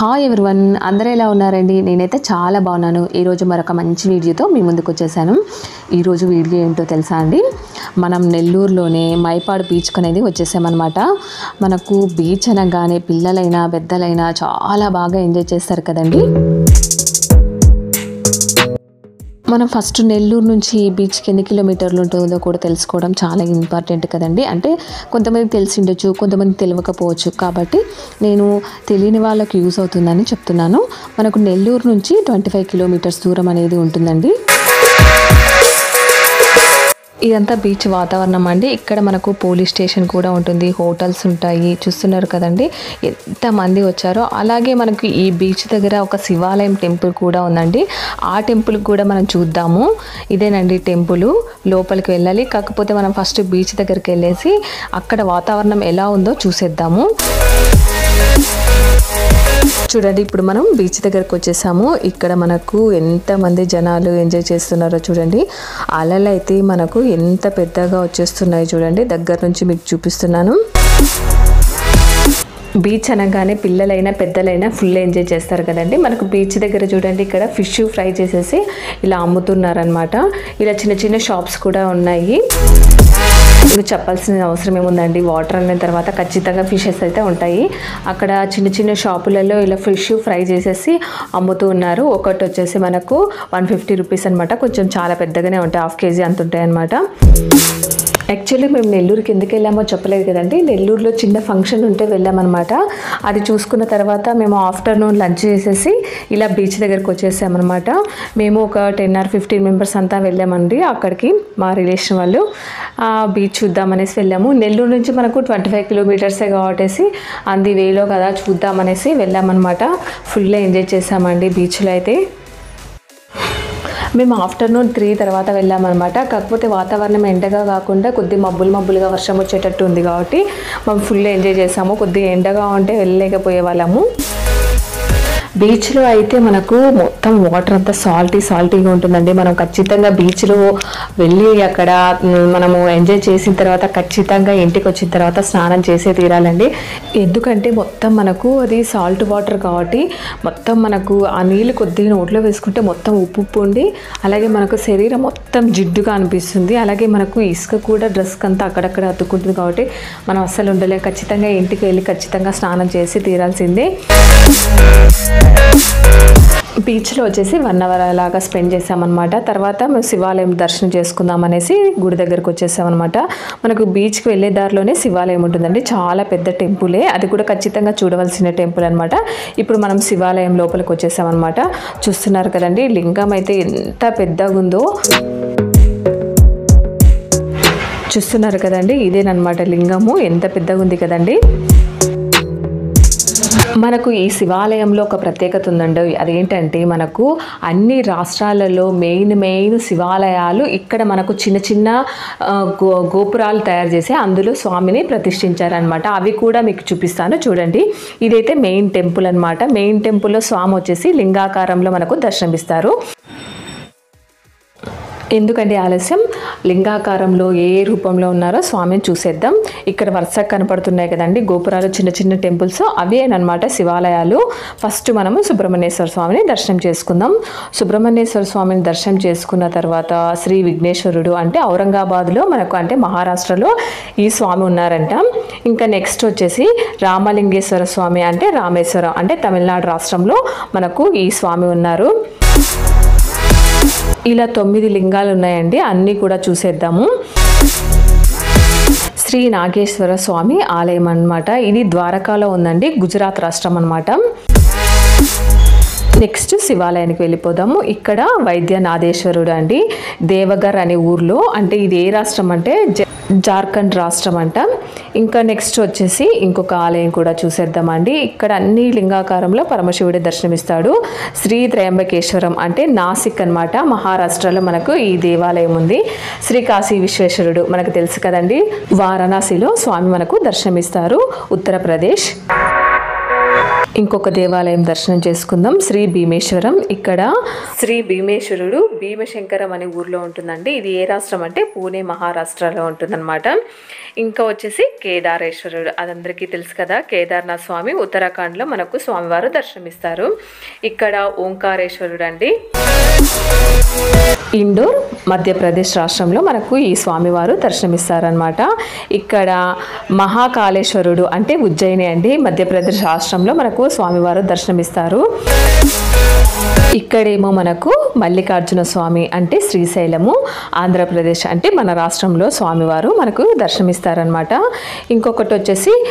Hi one అందరూ ఎలా ఉన్నారండి? నేనైతే చాలా బాగున్నాను. ఈరోజు మరొక మంచి వీడియోతో మీ ముందుకు వచ్చేసాను. ఈరోజు వీడియో ఏంటో తెలుసా అండి? మనం నెల్లూరులోనే మైపాడు బీచ్ అనేది వచ్చేసామన్నమాట. మనకు బీచ్ అనగానే పిల్లలైనా పెద్దలైనా చాలా బాగా ఎంజాయ్ చేస్తారు కదండి. మనం ఫస్ట్ నెల్లూరు నుంచి బీచ్కి ఎన్ని కిలోమీటర్లు ఉంటుందో కూడా తెలుసుకోవడం చాలా ఇంపార్టెంట్ కదండి. అంటే కొంతమంది తెలిసి ఉండొచ్చు కొంతమంది తెలియకపోవచ్చు. కాబట్టి నేను తెలియని వాళ్ళకి యూస్ అవుతుందని చెప్తున్నాను. మనకు నెల్లూరు నుంచి ట్వంటీ ఫైవ్ కిలోమీటర్స్ దూరం అనేది ఉంటుందండి. ఇదంతా బీచ్ వాతావరణం అండి. ఇక్కడ మనకు పోలీస్ స్టేషన్ కూడా ఉంటుంది. హోటల్స్ ఉంటాయి. చూస్తున్నారు కదండి. ఎంతమంది వచ్చారో. అలాగే మనకు ఈ బీచ్ దగ్గర ఒక శివాలయం టెంపుల్ కూడా ఉందండి. ఆ టెంపుల్ కూడా మనం చూద్దాము. ఇదేనండి టెంపుల్. లోపలికి వెళ్ళాలి. కాకపోతే మనం ఫస్ట్ బీచ్ దగ్గరికి వెళ్ళేసి అక్కడ వాతావరణం ఎలా ఉందో చూసేద్దాము. చూడండి ఇప్పుడు మనం బీచ్ దగ్గరకు వచ్చేసాము. ఇక్కడ మనకు ఎంతమంది జనాలు ఎంజాయ్ చేస్తున్నారో చూడండి. అలలు అయితే మనకు ఎంత పెద్దగా వచ్చేస్తున్నాయి చూడండి. దగ్గర నుంచి మీకు చూపిస్తున్నాను. బీచ్ అనగానే పిల్లలైనా పెద్దలైనా ఫుల్ ఎంజాయ్ చేస్తారు కదండి. మనకు బీచ్ దగ్గర చూడండి ఇక్కడ ఫిష్ ఫ్రై చేసేసి ఇలా అమ్ముతున్నారనమాట ఇలా చిన్న చిన్న షాప్స్ కూడా ఉన్నాయి. ఇప్పుడు చెప్పాల్సిన అవసరం ఏముందండి? వాటర్ అన్న తర్వాత ఖచ్చితంగా ఫిషెస్ అయితే ఉంటాయి. అక్కడ చిన్న చిన్న షాపులలో ఇలా ఫిష్ ఫ్రై చేసేసి అమ్ముతూ ఉన్నారు. ఒకటి వచ్చేసి మనకు వన్ ఫిఫ్టీ రూపీస్ అనమాట కొంచెం చాలా పెద్దగానే ఉంటాయి. హాఫ్ కేజీ అంత ఉంటాయి అనమాట యాక్చువల్లీ మేము నెల్లూరుకి ఎందుకు వెళ్ళామో చెప్పలేదు కదండి. నెల్లూరులో చిన్న ఫంక్షన్ ఉంటే వెళ్ళామన్నమాట. అది చూసుకున్న తర్వాత మేము ఆఫ్టర్నూన్ లంచ్ చేసేసి ఇలా బీచ్ దగ్గరికి వచ్చేసామన్నమాట. మేము ఒక టెన్ ఆర్ ఫిఫ్టీన్ మెంబర్స్ అంతా వెళ్ళామండి అక్కడికి మా రిలేషన్ వాళ్ళు. ఆ బీచ్ చూద్దామనేసి వెళ్ళాము. నెల్లూరు నుంచి మనకు ట్వంటీ ఫైవ్ కిలోమీటర్సే కాబట్టేసి అంది వేలో కదా చూద్దామనేసి వెళ్ళామన్నమాట. ఫుల్ ఎంజాయ్ చేసామండి బీచ్లో అయితే. మేము ఆఫ్టర్నూన్ త్రీ తర్వాత వెళ్ళామన్నమాట. కాకపోతే వాతావరణం ఎండగా కాకుండా కొద్ది మబ్బులు మబ్బులుగా వర్షం వచ్చేటట్టు ఉంది కాబట్టి మేము ఫుల్ ఎంజాయ్ చేసాము. కొద్దిగా ఎండగా ఉంటే వెళ్ళలేకపోయే వాళ్ళము. బీచ్లో అయితే మనకు మొత్తం వాటర్ అంతా సాల్టీ సాల్టీగా ఉంటుందండి. మనం ఖచ్చితంగా బీచ్లో వెళ్ళి అక్కడ మనము ఎంజాయ్ చేసిన తర్వాత ఖచ్చితంగా ఇంటికి వచ్చిన తర్వాత స్నానం చేసే తీరాలండి. ఎందుకంటే మొత్తం మనకు అది సాల్ట్ వాటర్ కాబట్టి మొత్తం మనకు ఆ నీళ్ళు కొద్దిగా నోట్లో వేసుకుంటే మొత్తం ఉప్పు ఉప్పు ఉండి అలాగే మనకు శరీరం మొత్తం జిడ్డుగా అనిపిస్తుంది. అలాగే మనకు ఇసుక కూడా డ్రెస్కి అంతా అక్కడక్కడ అతుక్కుంటుంది కాబట్టి మనం అస్సలు ఉండలేం. ఖచ్చితంగా ఇంటికి వెళ్ళి ఖచ్చితంగా స్నానం చేసి తీరాల్సిందే. బీచ్లో వచ్చేసి వన్ అవర్ అలాగా స్పెండ్ చేసామన్నమాట. తర్వాత మేము శివాలయం దర్శనం చేసుకుందాం అనేసి గుడి దగ్గరకు వచ్చేసామన్నమాట. మనకు బీచ్కి వెళ్ళే దారిలోనే శివాలయం ఉంటుందండి. చాలా పెద్ద టెంపులే. అది కూడా ఖచ్చితంగా చూడవలసిన టెంపుల్ అనమాట ఇప్పుడు మనం శివాలయం లోపలికి వచ్చేసామన్నమాట. చూస్తున్నారు కదండి లింగం అయితే ఎంత పెద్దగా ఉందో చూస్తున్నారు కదండి ఇదేనమాట లింగము. ఎంత పెద్దగా ఉంది కదండి. మనకు ఈ శివాలయంలో ఒక ప్రత్యేకత ఉందండి. అదేంటంటే మనకు అన్ని రాష్ట్రాలలో మెయిన్ మెయిన్ శివాలయాలు ఇక్కడ మనకు చిన్న చిన్న గో గోపురాలు తయారు చేసి అందులో స్వామిని ప్రతిష్ఠించారనమాట అవి కూడా మీకు చూపిస్తాను. చూడండి. ఇదైతే మెయిన్ టెంపుల్ అన్నమాట. మెయిన్ టెంపుల్లో స్వామి వచ్చేసి లింగాకారంలో మనకు దర్శనమిస్తారు. ఎందుకండి ఆలస్యం? లింగాకారంలో ఏ ఏ రూపంలో ఉన్నారో స్వామిని చూసేద్దాం. ఇక్కడ వరుసగా కనపడుతున్నాయి కదండి. గోపురాలు చిన్న చిన్న టెంపుల్స్. అవే అనమాట శివాలయాలు. ఫస్ట్ మనము సుబ్రహ్మణ్యేశ్వర స్వామిని దర్శనం చేసుకుందాం. సుబ్రహ్మణ్యేశ్వర స్వామిని దర్శనం చేసుకున్న తర్వాత శ్రీ విఘ్నేశ్వరుడు అంటే ఔరంగాబాద్లో మనకు అంటే మహారాష్ట్రలో ఈ స్వామి ఉన్నారంట. ఇంకా నెక్స్ట్ వచ్చేసి రామలింగేశ్వర స్వామి అంటే రామేశ్వరం అంటే తమిళనాడు రాష్ట్రంలో మనకు ఈ స్వామి ఉన్నారు. ఇలా తొమ్మిది లింగాలు ఉన్నాయండి. అన్నీ కూడా చూసేద్దాము. శ్రీ నాగేశ్వర స్వామి ఆలయం అన్నమాట. ఇది ద్వారకాలో ఉందండి. గుజరాత్ రాష్ట్రం అనమాట నెక్స్ట్ శివాలయానికి వెళ్ళిపోదాము. ఇక్కడ వైద్యనాథేశ్వరుడు అండి. దేవగర్ అనే ఊర్లో అంటే ఇది ఏ రాష్ట్రం అంటే జ- జార్ఖండ్ రాష్ట్రం అంట. ఇంకా నెక్స్ట్ వచ్చేసి ఇంకొక ఆలయం కూడా చూసేద్దామండి. ఇక్కడ అన్ని లింగాకారంలో పరమశివుడి దర్శనమిస్తాడు. శ్రీ త్రయంబకేశ్వరం అంటే నాసిక్ అన్నమాట. మహారాష్ట్రలో మనకు ఈ దేవాలయం ఉంది. శ్రీ కాశీ విశ్వేశ్వరుడు మనకు తెలుసు కదండి. వారణాసిలో స్వామి మనకు దర్శనమిస్తారు. ఉత్తరప్రదేశ్. ఇంకొక దేవాలయం దర్శనం చేసుకుందాం. శ్రీ భీమేశ్వరం. ఇక్కడ శ్రీ భీమేశ్వరుడు భీమశంకరం అనే ఊర్లో ఉంటుందండి. ఇది ఏ రాష్ట్రం అంటే పూణే మహారాష్ట్రలో ఉంటుందన్నమాట. ఇంకా వచ్చేసి కేదారేశ్వరుడు. అదందరికీ తెలుసు కదా కేదార్నాథ్ స్వామి ఉత్తరాఖండ్లో మనకు స్వామివారు దర్శనమిస్తారు. ఇక్కడ ఓంకారేశ్వరుడు అండి ఇండోర్ మధ్యప్రదేశ్ రాష్ట్రంలో మనకు ఈ స్వామివారు దర్శనమిస్తారనమాట ఇక్కడ మహాకాళేశ్వరుడు అంటే ఉజ్జయిని అండి. మధ్యప్రదేశ్ రాష్ట్రంలో మనకు స్వామివారు దర్శనమిస్తారు. ఇక్కడేమో మనకు మల్లికార్జున స్వామి అంటే శ్రీశైలము ఆంధ్రప్రదేశ్ అంటే మన రాష్ట్రంలో స్వామివారు మనకు దర్శనమిస్తారనమాట ఇంకొకటి వచ్చేసి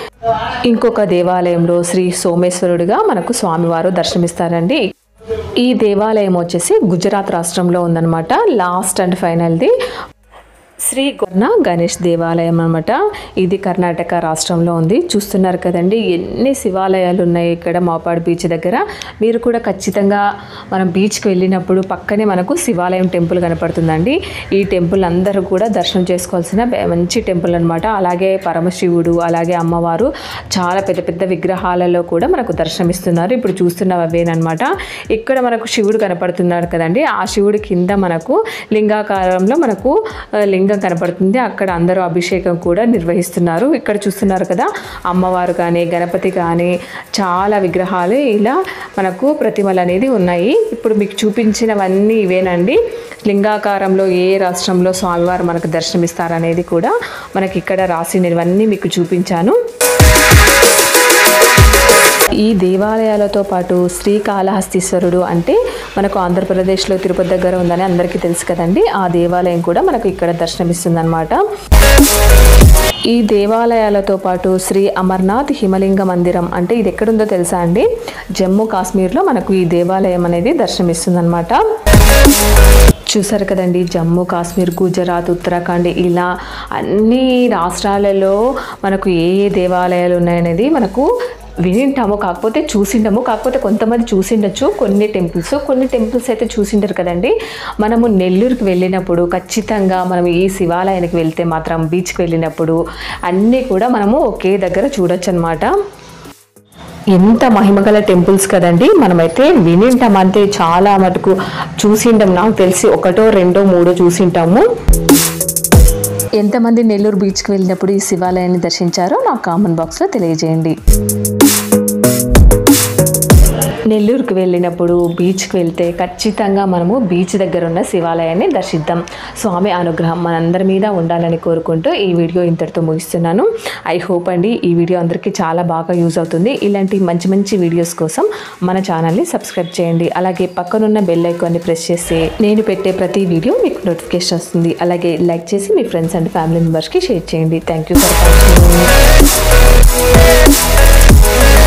ఇంకొక దేవాలయంలో శ్రీ సోమేశ్వరుడిగా మనకు స్వామివారు దర్శనమిస్తారండి. ఈ దేవాలయం వచ్చేసి గుజరాత్ రాష్ట్రంలో ఉందన్నమాట. లాస్ట్ అండ్ ఫైనల్ది శ్రీ గొర్ణ గణేష్ దేవాలయం అనమాట ఇది కర్ణాటక రాష్ట్రంలో ఉంది. చూస్తున్నారు కదండి ఎన్ని శివాలయాలు ఉన్నాయి ఇక్కడ మాపాడు బీచ్ దగ్గర. మీరు కూడా ఖచ్చితంగా మనం బీచ్కి వెళ్ళినప్పుడు పక్కనే మనకు శివాలయం టెంపుల్ కనపడుతుందండి. ఈ టెంపుల్ అందరూ కూడా దర్శనం చేసుకోవాల్సిన మంచి టెంపుల్ అనమాట అలాగే పరమశివుడు అలాగే అమ్మవారు చాలా పెద్ద పెద్ద విగ్రహాలలో కూడా మనకు దర్శనమిస్తున్నారు. ఇప్పుడు చూస్తున్నవి అవేనమాట ఇక్కడ మనకు శివుడు కనపడుతున్నారు కదండి. ఆ శివుడి కింద మనకు లింగాకారంలో మనకు లింగ లింగం కనపడుతుంది. అక్కడ అందరూ అభిషేకం కూడా నిర్వహిస్తున్నారు. ఇక్కడ చూస్తున్నారు కదా అమ్మవారు కానీ గణపతి కానీ చాలా విగ్రహాలు ఇలా మనకు ప్రతిమలు అనేది ఉన్నాయి. ఇప్పుడు మీకు చూపించినవన్నీ ఇవేనండి. లింగాకారంలో ఏ రాష్ట్రంలో స్వామివారు మనకు దర్శనమిస్తారనేది కూడా మనకి ఇక్కడ రాసినవన్నీ మీకు చూపించాను. ఈ దేవాలయాలతో పాటు శ్రీకాళహస్తీశ్వరుడు అంటే మనకు ఆంధ్రప్రదేశ్లో తిరుపతి దగ్గర ఉందని అందరికీ తెలుసు కదండి. ఆ దేవాలయం కూడా మనకు ఇక్కడ దర్శనమిస్తుందన్నమాట. ఈ దేవాలయాలతో పాటు శ్రీ అమర్నాథ్ హిమలింగ మందిరం అంటే ఇది ఎక్కడుందో తెలుసా అండి? జమ్మూ కాశ్మీర్లో మనకు ఈ దేవాలయం అనేది దర్శనమిస్తుందన్నమాట. చూసారు కదండి జమ్మూ కాశ్మీర్ గుజరాత్ ఉత్తరాఖండ్ ఇలా అన్ని రాష్ట్రాలలో మనకు ఏ ఏ దేవాలయాలు ఉన్నాయనేది మనకు వినింటాము కాకపోతే చూసిండము కాకపోతే కొంతమంది చూసిండొచ్చు. కొన్ని టెంపుల్స్ కొన్ని టెంపుల్స్ అయితే చూసిండరు కదండి. మనము నెల్లూరుకి వెళ్ళినప్పుడు ఖచ్చితంగా మనం ఈ శివాలయానికి వెళ్తే మాత్రం బీచ్కి వెళ్ళినప్పుడు అన్నీ కూడా మనము ఒకే దగ్గర చూడొచ్చు అనమాట ఎంత మహిమగల టెంపుల్స్ కదండి. మనమైతే వినింటాం అంతే చాలా మటుకు చూసింటాం నాకు తెలిసి ఒకటో రెండో మూడో చూసింటాము. ఎంతమంది నెల్లూరు బీచ్కి వెళ్ళినప్పుడు ఈ శివాలయాన్ని దర్శించారో నాకు కామెంట్ బాక్స్లో తెలియజేయండి. నెల్లూరుకి వెళ్ళినప్పుడు బీచ్కి వెళ్తే ఖచ్చితంగా మనము బీచ్ దగ్గర ఉన్న శివాలయాన్ని దర్శిద్దాం. స్వామి అనుగ్రహం మనందరి మీద ఉండాలని కోరుకుంటూ ఈ వీడియో ఇంతటితో ముగిస్తున్నాను. ఐ హోప్ అండి ఈ వీడియో అందరికీ చాలా బాగా యూజ్ అవుతుంది. ఇలాంటి మంచి మంచి వీడియోస్ కోసం మన ఛానల్ని సబ్స్క్రైబ్ చేయండి. అలాగే పక్కనున్న బెల్ ఐకాన్ని ప్రెస్ చేస్తే నేను పెట్టే ప్రతి వీడియో మీకు నోటిఫికేషన్ వస్తుంది. అలాగే లైక్ చేసి మీ ఫ్రెండ్స్ అండ్ ఫ్యామిలీ మెంబర్స్కి షేర్ చేయండి. Thank you for watching.